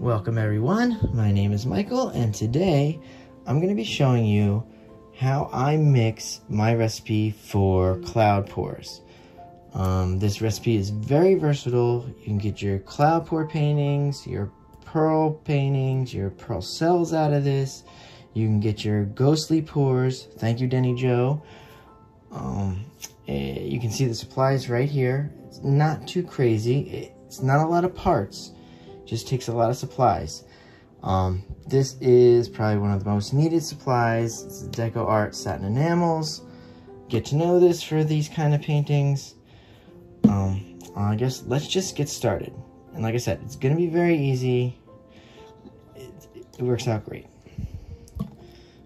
Welcome everyone, my name is Michael and today I'm going to be showing you how I mix my recipe for cloud pours. Um, this recipe is very versatile. You can get your cloud pour paintings, your pearl paintings, your pearl cells out of this. You can get your ghostly pours. Thank you, Denni Jo. Um, eh, you can see the supplies right here. It's not too crazy. It's not a lot of parts. Just takes a lot of supplies. Um, this is probably one of the most needed supplies. It's Deco Art Satin Enamels. Get to know this for these kind of paintings. Um, I guess let's just get started. And like I said, it's going to be very easy. It, it works out great.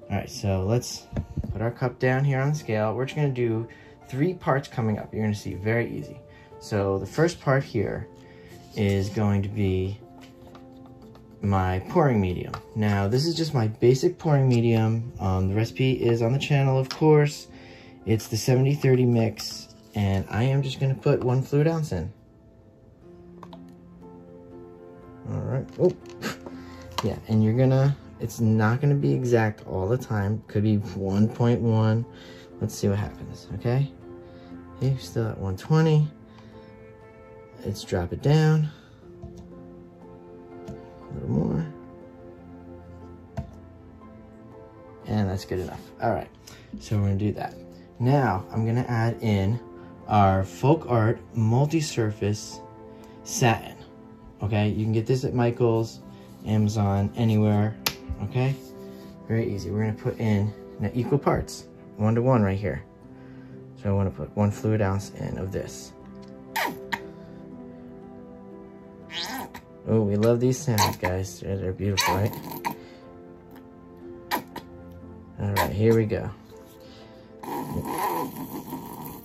Alright, so let's put our cup down here on the scale. We're just going to do three parts coming up. You're going to see very easy. So the first part here is going to be my pouring medium. Now, this is just my basic pouring medium. Um, the recipe is on the channel, of course. It's the 70-30 mix, and I am just gonna put one fluid ounce in. All right, oh, yeah, and you're gonna, it's not gonna be exact all the time. Could be 1.1. Let's see what happens, okay? Okay, still at 120. Let's drop it down little more. And that's good enough. All right, so we're gonna do that. Now, I'm gonna add in our Folk Art Multi-Surface Satin. Okay, you can get this at Michael's, Amazon, anywhere, okay? Very easy. We're gonna put in now, equal parts, one to one right here. So I wanna put one fluid ounce in of this. Oh, we love these sounds, guys. They're, beautiful, right? Alright, here we go.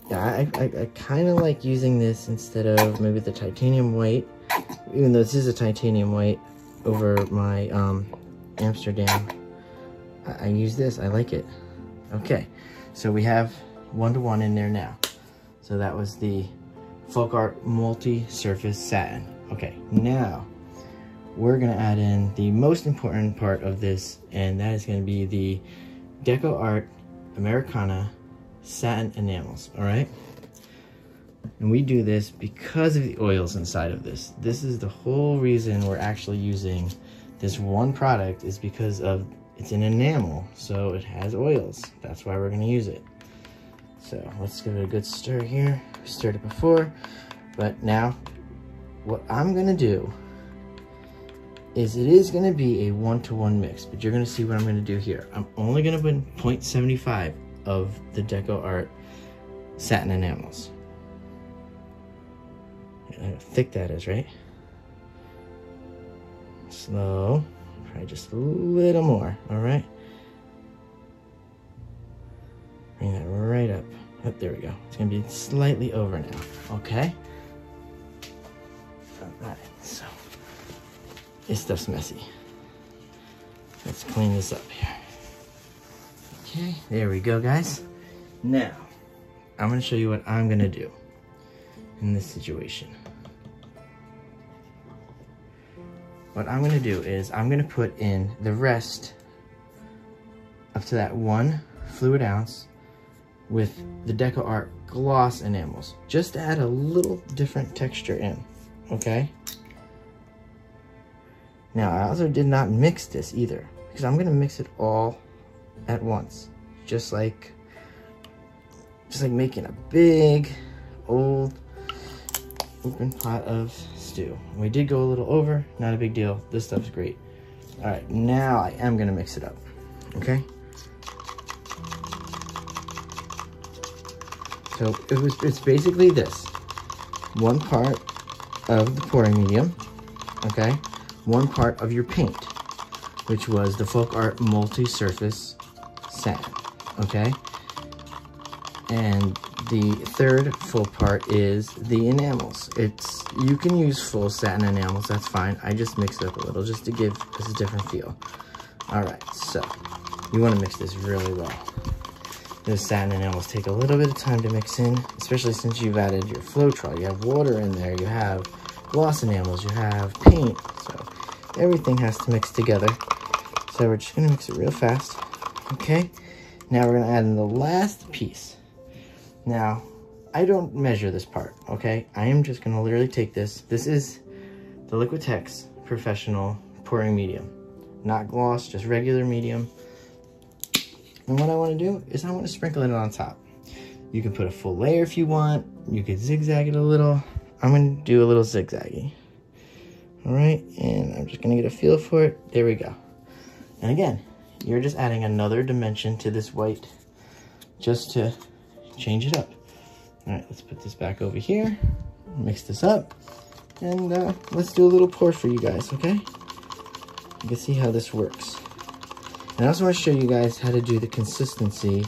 Yeah, I, I, I kind of like using this instead of maybe the titanium white. Even though this is a titanium white over my um, Amsterdam. I, I use this. I like it. Okay, so we have one-to-one -one in there now. So that was the Folk Art Multi-Surface Satin. Okay, now we're gonna add in the most important part of this, and that is gonna be the Deco Art Americana Satin Enamels, all right? And we do this because of the oils inside of this. This is the whole reason we're actually using this one product is because of it's an enamel, so it has oils. That's why we're gonna use it. So let's give it a good stir here. We stirred it before, but now what I'm gonna do is it is gonna be a one-to-one -one mix, but you're gonna see what I'm gonna do here. I'm only gonna put 0.75 of the Deco Art satin enamels. how thick that is, right? Slow, try just a little more, all right? Bring that right up. Oh, there we go. It's gonna be slightly over now, okay? This stuff's messy. Let's clean this up here. Okay, there we go, guys. Now, I'm gonna show you what I'm gonna do in this situation. What I'm gonna do is I'm gonna put in the rest up to that one fluid ounce with the Deco Art gloss enamels, just to add a little different texture in, okay? Now, I also did not mix this either, because I'm gonna mix it all at once, just like, just like making a big, old, open pot of stew. We did go a little over, not a big deal. This stuff's great. All right, now I am gonna mix it up, okay? So it was, it's basically this. One part of the pouring medium, okay? One part of your paint, which was the Folk Art Multi-Surface Satin, okay? And the third full part is the enamels. It's You can use full satin enamels, that's fine. I just mixed it up a little just to give us a different feel. All right, so you wanna mix this really well. Those satin enamels take a little bit of time to mix in, especially since you've added your Floetrol. You have water in there, you have gloss enamels, you have paint. So everything has to mix together. So we're just gonna mix it real fast, okay? Now we're gonna add in the last piece. Now, I don't measure this part, okay? I am just gonna literally take this. This is the Liquitex Professional Pouring Medium. Not gloss, just regular medium. And what I wanna do is I wanna sprinkle it on top. You can put a full layer if you want. You could zigzag it a little. I'm gonna do a little zigzaggy. All right, and I'm just gonna get a feel for it. There we go. And again, you're just adding another dimension to this white just to change it up. All right, let's put this back over here, mix this up, and uh, let's do a little pour for you guys, okay? You can see how this works. And I also want to show you guys how to do the consistency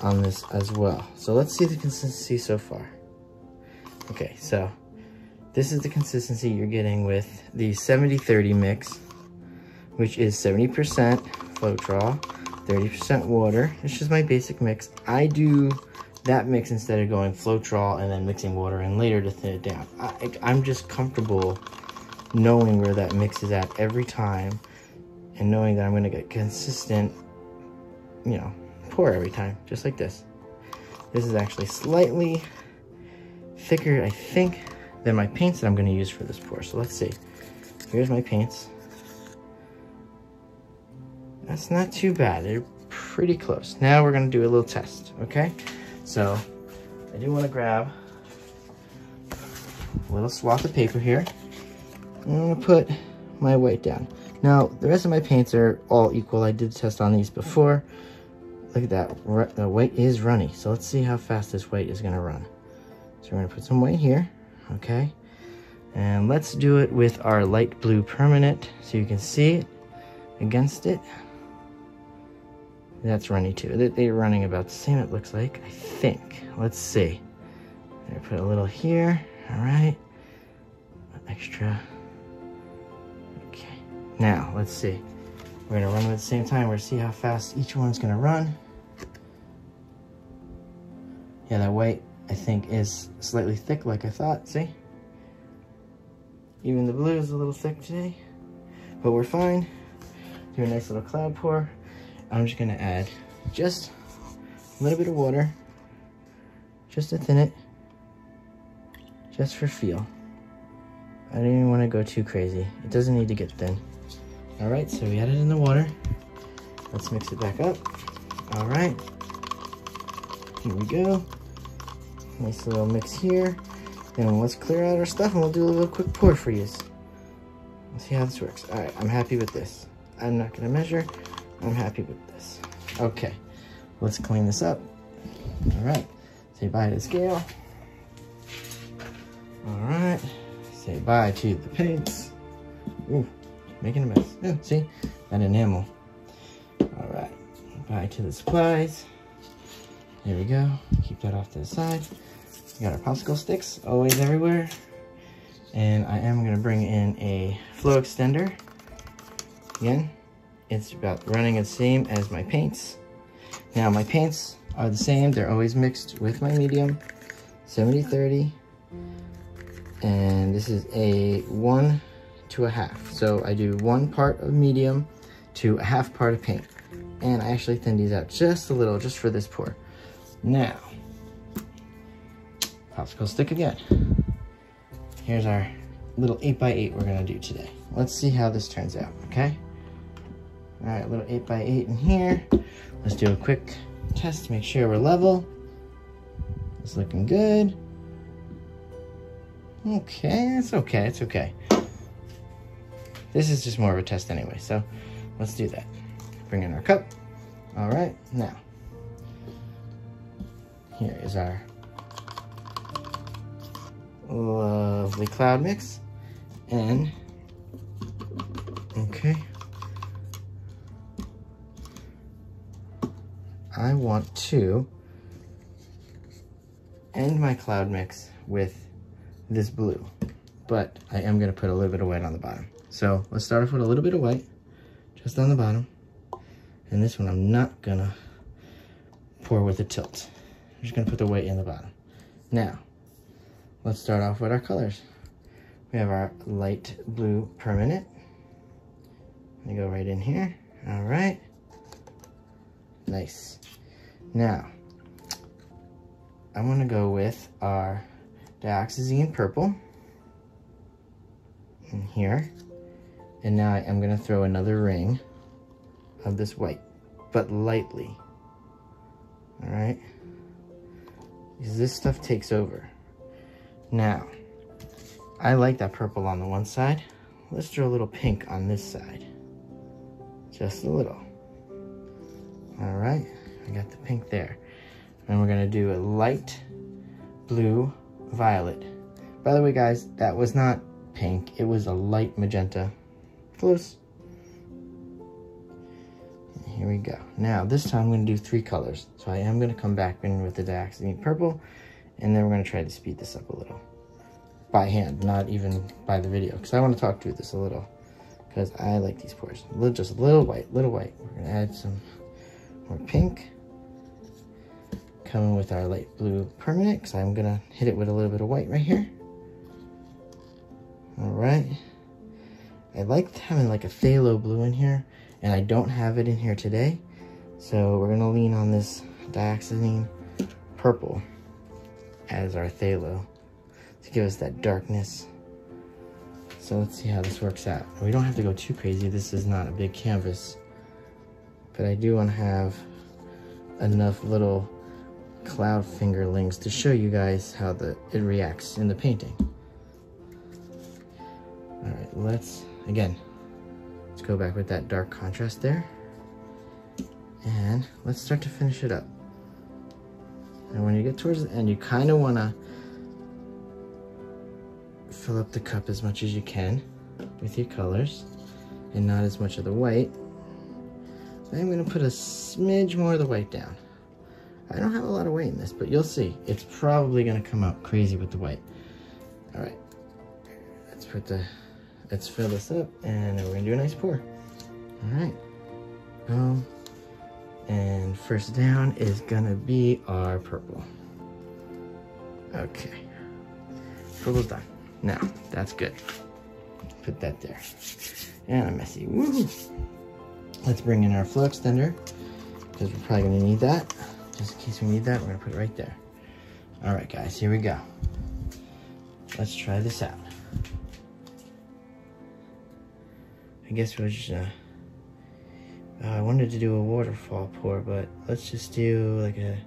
on this as well. So let's see the consistency so far. Okay, so this is the consistency you're getting with the 70-30 mix, which is 70% Floetrol, 30% water. It's just my basic mix. I do that mix instead of going Floetrol and then mixing water in later to thin it down. I, I'm just comfortable knowing where that mix is at every time and knowing that I'm gonna get consistent, you know, pour every time, just like this. This is actually slightly thicker, I think, than my paints that I'm gonna use for this pour. So let's see. Here's my paints. That's not too bad. They're pretty close. Now we're gonna do a little test, okay? So I do wanna grab a little swath of paper here. I'm gonna put my white down. Now, the rest of my paints are all equal. I did test on these before. Look at that, the white is runny. So let's see how fast this white is gonna run. So we're gonna put some white here, okay? And let's do it with our light blue permanent so you can see it against it. That's runny too. They're running about the same it looks like, I think. Let's see. I put a little here, all right. Extra. Okay, now let's see. We're gonna run them at the same time. We're gonna see how fast each one's gonna run. Yeah, that white, I think, is slightly thick like I thought, see? Even the blue is a little thick today, but we're fine. Do a nice little cloud pour. I'm just gonna add just a little bit of water, just to thin it, just for feel. I don't even wanna go too crazy. It doesn't need to get thin. All right, so we added in the water. Let's mix it back up. All right, here we go. Nice little mix here. Then let's clear out our stuff and we'll do a little quick pour for you. Let's see how this works. All right, I'm happy with this. I'm not gonna measure. I'm happy with this. Okay, let's clean this up. All right, say bye to the scale. All right, say bye to the paints. Ooh, making a mess. Yeah, see, that enamel. All right, bye to the supplies. There we go. Keep that off to the side. We got our popsicle sticks, always everywhere. And I am gonna bring in a flow extender. Again, it's about running the same as my paints. Now my paints are the same. They're always mixed with my medium, 70-30. And this is a one to a half. So I do one part of medium to a half part of paint. And I actually thin these out just a little, just for this pour. Now, popsicle stick again. Here's our little 8x8 we're gonna do today. Let's see how this turns out, okay? All right, little 8x8 in here. Let's do a quick test to make sure we're level. It's looking good. Okay, it's okay, it's okay. This is just more of a test anyway, so let's do that. Bring in our cup. All right, now, here is our lovely cloud mix. And, okay. I want to end my cloud mix with this blue, but I am gonna put a little bit of white on the bottom. So let's start off with a little bit of white, just on the bottom. And this one I'm not gonna pour with a tilt. Just gonna put the white in the bottom. Now, let's start off with our colors. We have our light blue permanent. Let go right in here. All right. Nice. Now, I'm gonna go with our dioxazine purple in here. And now I'm gonna throw another ring of this white, but lightly. All right? Because this stuff takes over. Now, I like that purple on the one side. Let's draw a little pink on this side. Just a little. All right, I got the pink there. And we're gonna do a light blue violet. By the way, guys, that was not pink. It was a light magenta. Close. Here we go. Now, this time I'm going to do three colors. So I am going to come back in with the Dioxazine purple, and then we're going to try to speed this up a little. By hand, not even by the video, because I want to talk through this a little. Because I like these pours. Just a little white, little white. We're going to add some more pink. Coming with our light blue permanent, because I'm going to hit it with a little bit of white right here. All right. I like having like a phthalo blue in here, and I don't have it in here today. So we're gonna lean on this dioxazine purple as our phthalo to give us that darkness. So let's see how this works out. We don't have to go too crazy. This is not a big canvas, but I do want to have enough little cloud fingerlings to show you guys how the it reacts in the painting. All right, let's, again, let's go back with that dark contrast there. And let's start to finish it up. And when you get towards the end, you kind of want to fill up the cup as much as you can with your colors and not as much of the white. I'm going to put a smidge more of the white down. I don't have a lot of white in this, but you'll see. It's probably going to come out crazy with the white. All right, let's put the Let's fill this up and we're gonna do a nice pour. All right, boom. Um, and first down is gonna be our purple. Okay, purple's done. Now, that's good. Put that there. And a messy, woohoo. Let's bring in our flow extender because we're probably gonna need that. Just in case we need that, we're gonna put it right there. All right, guys, here we go. Let's try this out. I guess we'll just, uh, uh, I wanted to do a waterfall pour, but let's just do like a,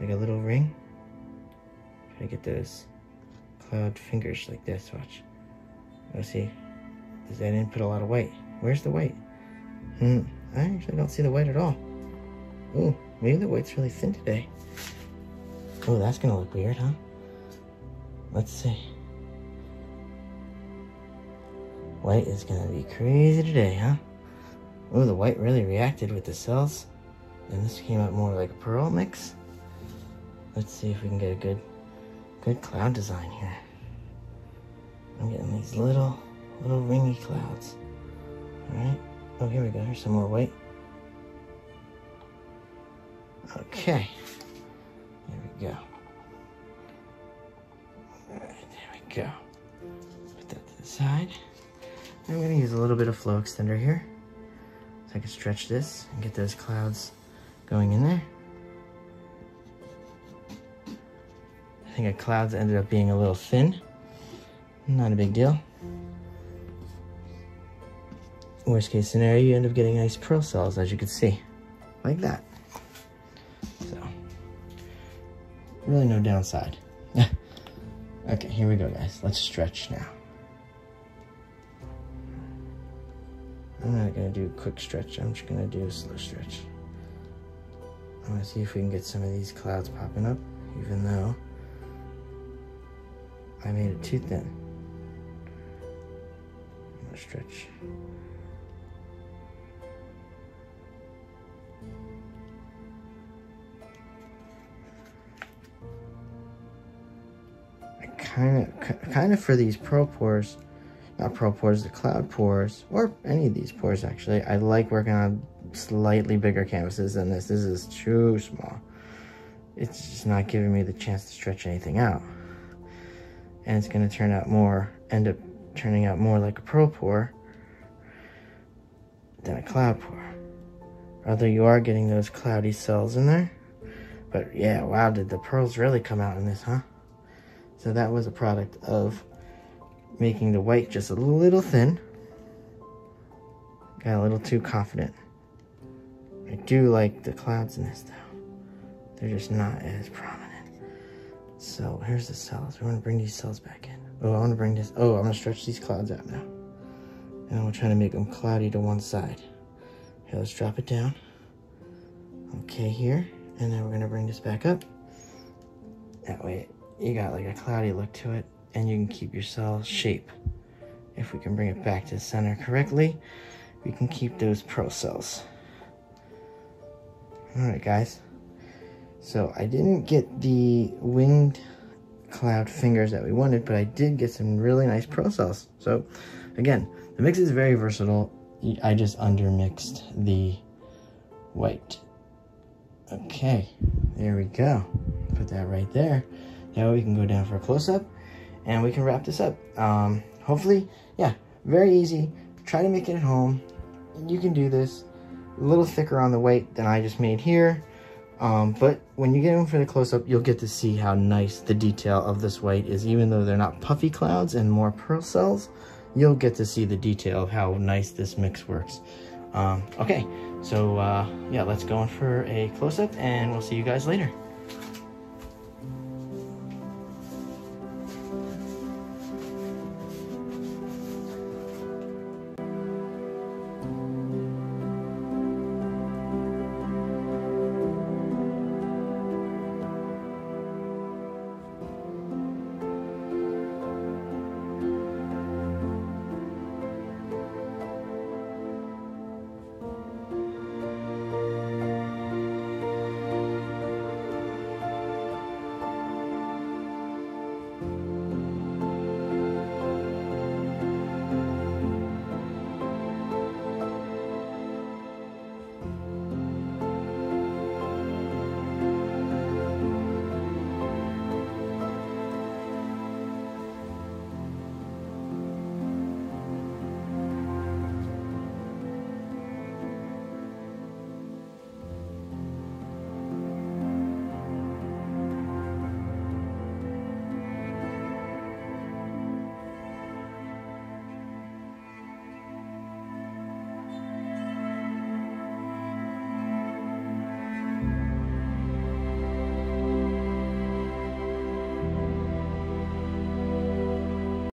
like a little ring. Try to get those cloud fingers like this, watch. Let's see. Does that didn't put a lot of white. Where's the white? Hmm, I actually don't see the white at all. Oh, maybe the white's really thin today. Oh, that's gonna look weird, huh? Let's see. White is gonna be crazy today, huh? Oh, the white really reacted with the cells. And this came out more like a pearl mix. Let's see if we can get a good, good cloud design here. I'm getting these little, little ringy clouds. All right. Oh, here we go. Here's some more white. Okay. There we go. All right, there we go. Put that to the side. I'm gonna use a little bit of flow extender here. So I can stretch this and get those clouds going in there. I think our clouds ended up being a little thin. Not a big deal. Worst case scenario, you end up getting nice pearl cells, as you can see. Like that. So, really no downside. okay, here we go, guys. Let's stretch now. I'm not gonna do a quick stretch, I'm just gonna do a slow stretch. I wanna see if we can get some of these clouds popping up, even though I made it too thin. I'm gonna stretch. I kind of, kind of for these pearl pours, not pearl pours, the cloud pours, or any of these pours actually. I like working on slightly bigger canvases than this. This is too small. It's just not giving me the chance to stretch anything out. And it's gonna turn out more, end up turning out more like a pearl pour than a cloud pour. Although you are getting those cloudy cells in there. But yeah, wow, did the pearls really come out in this, huh? So that was a product of making the white just a little thin. Got a little too confident. I do like the clouds in this though. They're just not as prominent. So here's the cells. We're gonna bring these cells back in. Oh, I wanna bring this, oh, I'm gonna stretch these clouds out now. And I'm trying to make them cloudy to one side. Okay, let's drop it down. Okay, here. And then we're gonna bring this back up. That way you got like a cloudy look to it and you can keep your cell shape. If we can bring it back to the center correctly, we can keep those pearl cells. All right, guys. So I didn't get the winged cloud fingers that we wanted, but I did get some really nice pearl cells. So again, the mix is very versatile. I just undermixed the white. Okay, there we go. Put that right there. Now we can go down for a close-up and we can wrap this up. Um, hopefully, yeah, very easy. Try to make it at home. You can do this. A little thicker on the white than I just made here. Um, but when you get in for the close-up, you'll get to see how nice the detail of this white is. Even though they're not puffy clouds and more pearl cells, you'll get to see the detail of how nice this mix works. Um, okay, so uh, yeah, let's go in for a close-up and we'll see you guys later.